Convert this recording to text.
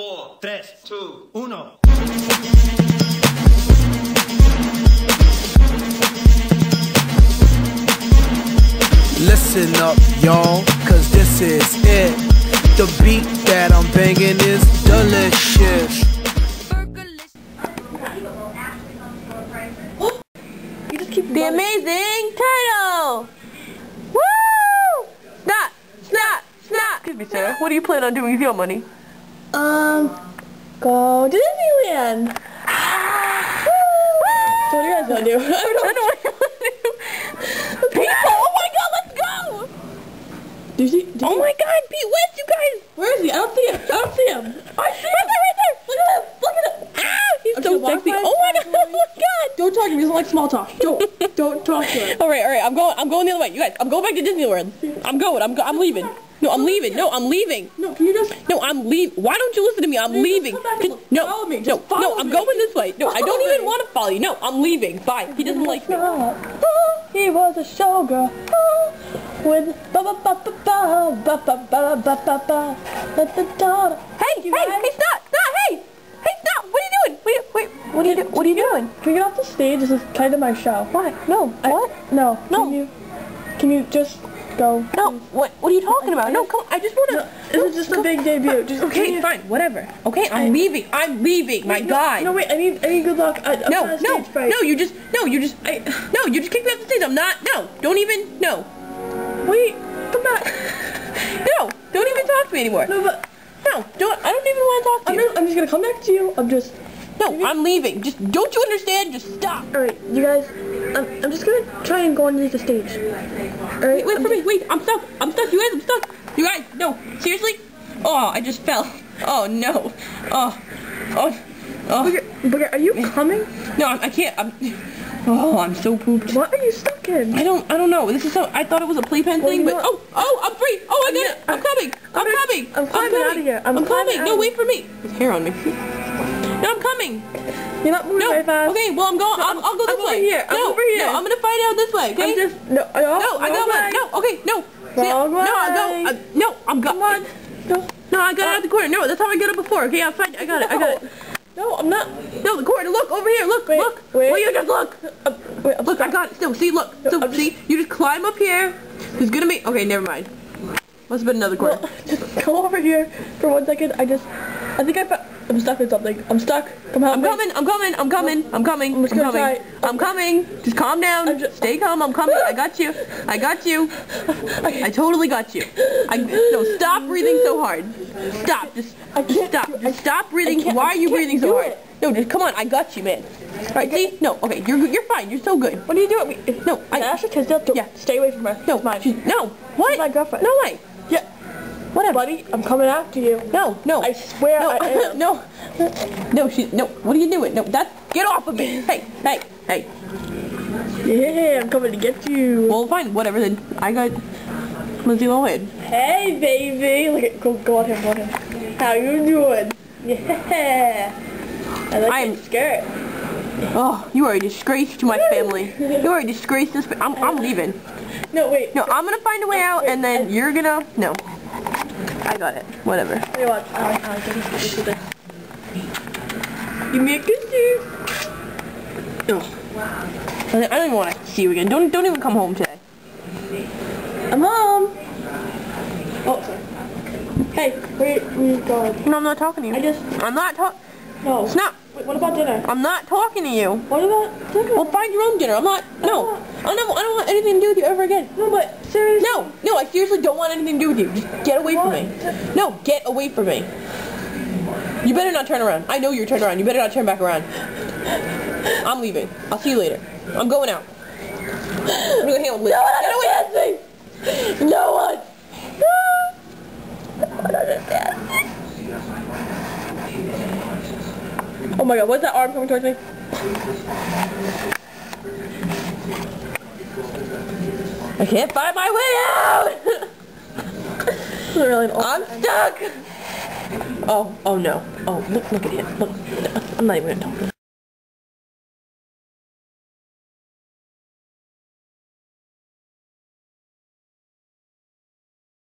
four, tres, two, uno. Listen up, y'all, cause this is it. The beat that I'm banging is delicious. You just keep the amazing turtle. Woo! Snap, snap, snap. Excuse me, sir. What do you plan on doing with your money? Um, go Disneyland. So what do you guys want to do? I I don't know what you want to do. People! Oh my God! Let's go! Do you see? Do Oh you, my God! Pete West, you guys! Where is he? I don't see him. I don't see him. I see right there, right there! Look at him! Look at him! Ah! He's Okay, so sexy. Oh my God! Oh my God! Don't talk to me. He doesn't like small talk. Don't. don't talk to him. All right, all right. I'm going. I'm going the other way. You guys, I'm going back to Disney World. I'm going. I'm. Go, I'm leaving. No, I'm leaving. No, I'm leaving. No, can you just? No, I'm leaving. Why don't you listen to me? I'm leaving. come back and Just- no, Follow me. no, no. I'm me. going this way. No, I don't even want to follow you. No, I'm leaving. Bye. He doesn't like me. He was a showgirl with ba ba ba ba ba ba ba ba ba ba ba. Let the daughter. Hey, hey, hey, stop, stop, hey, hey, stop. What are you doing? Wait, wait. What are you do? What are you doing? Can we get off the stage? This is kind of my show. What? No. What? No. No. Can you? Can you just go? No. What? What are you talking about? No, come. on. I just want to. This is just a big debut. Just Okay, fine, whatever. Okay, I'm leaving. I'm leaving. My no, God. No, wait. I need. I need good luck. I, I'm No, no, fright. no, you just, no, you just, I, no, you just kicked me off the stage. I'm not, no, don't even, no, Wait. Come back. no, don't even talk to me anymore. No, but No, don't, I don't even want to talk to I'm you. I'm just gonna come back to you. I'm just. No, I'm leaving. Just, don't you understand? Just stop. All right, you guys. I'm, I'm just gonna try and go underneath the stage. All right. Wait, wait for me, wait, I'm stuck. I'm stuck, you guys, I'm stuck. You guys, no, seriously? Oh, I just fell. Oh, no. Oh, oh, oh. Booger, Booger, are you coming? No, I I can't, I'm, oh, I'm so pooped. What are you stuck in? I don't, I don't know. This is so, I thought it was a playpen Well, thing, but, oh, oh, I'm free. Oh, I get it. I'm coming. I'm I'm- coming. I'm climbing coming. out of here. I'm I'm climbing coming. No, wait for me. There's hair on me. No, I'm coming. You're not moving No. very fast. Okay, well, I'm going, I'll, I'll go I'm this over way. here. I'm no, over here. No, I'm gonna find out this way, okay? I'm just no. No, no, I got one. No, okay, no. Wrong no, I go. I, no, I'm go. Come on. No, No, I got out the corner. No, that's how I got it before. Okay, I find. I got it. I got it. no, I'm not. No, the corner. Look over here. Look. Wait, look. wait. Will you just look? Uh, wait, I'm Look, I got it. Still, see, look. No, So, I'm see, you just climb up here. There's gonna be. Okay, never mind. Must have been another corner. Just come over here for one second. I just. I think I. fo- I'm stuck with something. I'm stuck. Come help I'm me. coming, I'm coming, I'm coming, I'm coming, I'm I'm coming, try. I'm coming. Just calm down. Just- Stay calm, I'm coming. I got you. I got you. I totally got you. I no, stop breathing so hard. Stop. Just, just stop. Just stop breathing. Why are you breathing so hard? it. No, just come on. I got you, man. All right, see? No, okay, you're you're fine. You're so good. What are you doing? No, I- Can I actually kiss you? Don't- Yeah. Stay away from her. No, mine. no. What? She's my girlfriend. No way. Whatever. Buddy, I'm coming after you. No, no. I swear no, I am. no. No, she. No. What are you doing? No, that's. Get off of me. Hey, hey, hey. Yeah, I'm coming to get you. Well, fine, whatever then. I got Lizzie Lohan. Hey, baby. Look at go go on him, go on him. How you doing? Yeah. I like I'm- your skirt. Oh, you are a disgrace to my family. You are a disgrace to this. I'm, I'm leaving. No, wait. No, I'm gonna find a way out, and then you're gonna. No. I got it. Whatever. Wait, what? I like, I like this. This is this. Give me a kiss, dude. I don't I don't even want to see you again. Don't don't even come home today. Uh, I'm home. Oh. Hey, where, where you going? No, I'm not talking to you. I just- I'm not talking. No. Stop. Wait, what about dinner? I'm not talking to you. What about dinner? Well, find your own dinner. I'm not. No. I don't. I don't want anything to do with you ever again. no, but seriously. No, no, I seriously don't want anything to do with you. Just get away from me. No, get away from me. You better not turn around. I know you're turning around. You better not turn back around. I'm leaving. I'll see you later. I'm going out. I'm gonna with Liz. Get away. understands me. No one. No one understands me. Oh my god, what's that arm coming towards me? I can't find my way out. Really I'm stuck. Oh, oh no. Oh, look, look at him. Look, I'm not even gonna talk.